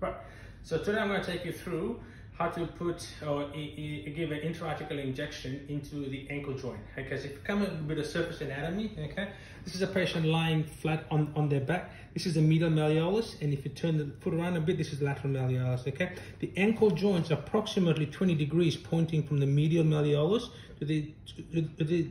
Right, so today I'm going to take you through how to put or give an intra-articular injection into the ankle joint. Okay, so if you come with a surface anatomy, okay, this is a patient lying flat on, on their back. This is the medial malleolus, and if you turn the foot around a bit, this is lateral malleolus, okay? The ankle joints approximately 20 degrees pointing from the medial malleolus to the, to, to the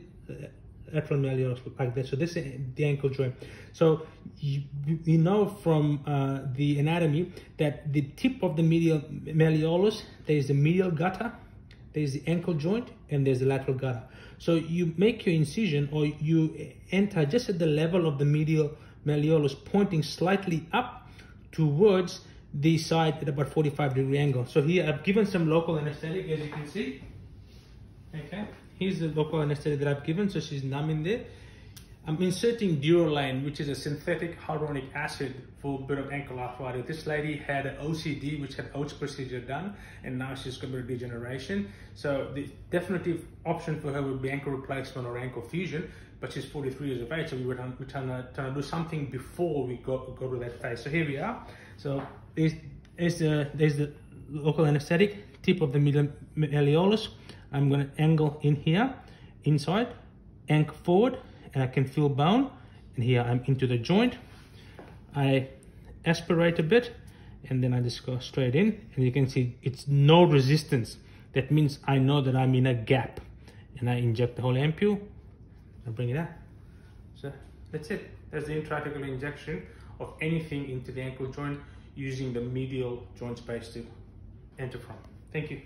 lateral like that. So this is the ankle joint. So you, you know from uh, the anatomy that the tip of the medial malleolus, there's the medial gutter, there's the ankle joint, and there's the lateral gutter. So you make your incision or you enter just at the level of the medial malleolus, pointing slightly up towards the side at about 45 degree angle. So here I've given some local anesthetic as you can see. Okay. Here's the local anesthetic that I've given, so she's numb in there. I'm inserting Durolane, which is a synthetic hyaluronic acid for a bit of ankle arthritis. This lady had an OCD, which had OATS procedure done, and now she's got a degeneration. So the definitive option for her would be ankle replacement or ankle fusion, but she's 43 years of age, so we were trying, to, trying to do something before we go, go to that phase. So here we are. So there's, there's, the, there's the local anesthetic, tip of the medial. I'm going to angle in here, inside, angle forward, and I can feel bone. And here I'm into the joint. I aspirate a bit, and then I just go straight in. And you can see it's no resistance. That means I know that I'm in a gap. And I inject the whole ampule and bring it out. So that's it. That's the intraarticular injection of anything into the ankle joint using the medial joint space to enter from. Thank you.